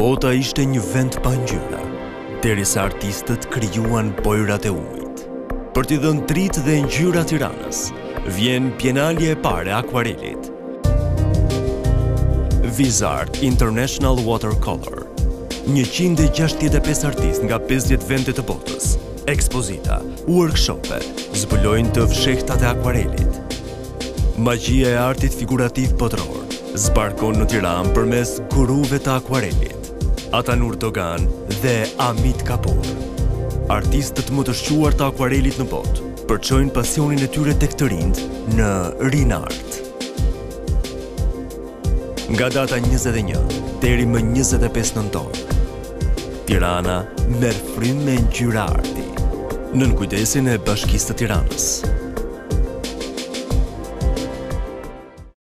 Bota ishte një vend pa ngjyra, derisa artistët krijuan bojërat e ujit. Për t'i dhënë dritë dhe ngjyra Tiranës, vjen Bienalja e parë e akuarelit. Vizart International Watercolor. 165 artistë nga 50 vende të botës, ekspozita, workshope, zbulojnë të fshehtat e akuarelit. Magjia e artit figurativ botëror zbarkon në Tiranë përmes guruve të akuarelit, Atanur Dogan dhe Amit Kapoor. Artistët më të shquar të akuarelit në botë përçojnë pasionin e tyre tek të rinjtë në Rinart. Nga data 21 deri më 25 nëntor, Tirana merr frymë me ngjyra arti nën kujdesin e Bashkisë së Tiranës.